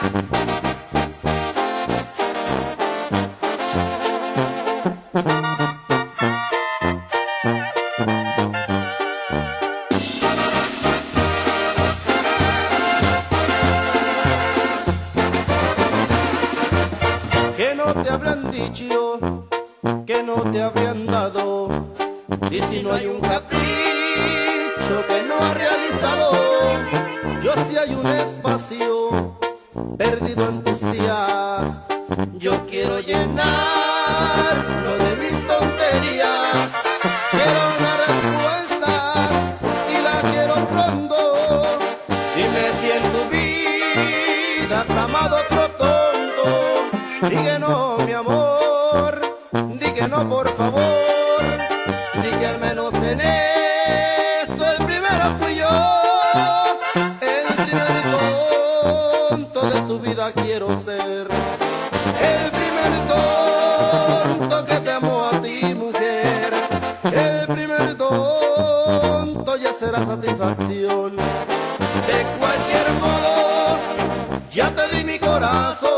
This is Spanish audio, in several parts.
Que no te habrán dicho, que no te habrán dado, y si no hay un capricho que no ha realizado, yo sí hay un espacio perdido en tus días. Yo quiero llenarlo de mis tonterías. Quiero una respuesta y la quiero pronto. Dime si en tu vida has amado otro tonto. Di no, mi amor. Di que no, por favor. Di que al menos en eso el primero fui yo. Primer tonto ya será satisfacción. De cualquier modo, ya te di mi corazón.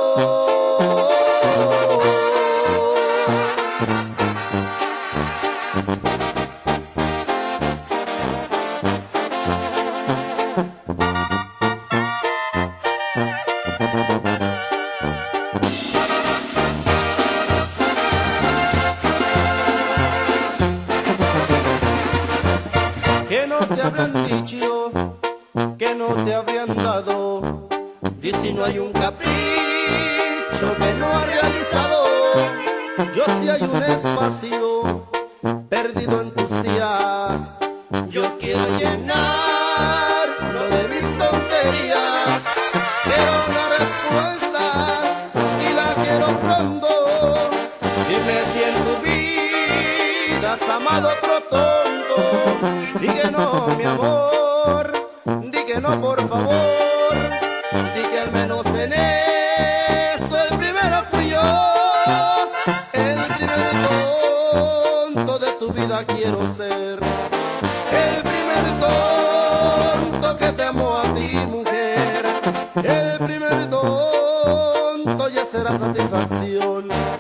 Te habrían dicho, que no te habrían dado. Y si no hay un capricho que no ha realizado, yo si hay un espacio perdido en tus días, yo quiero llenarlo de mis tonterías. Quiero una respuesta y la quiero pronto. Dime si en tu vida has amado otro tonto. Amor. Di que no, por favor. Di que al menos en eso el primero fui yo. El primer tonto de tu vida quiero ser. El primer tonto que te amo a ti, mujer. El primer tonto ya será satisfacción.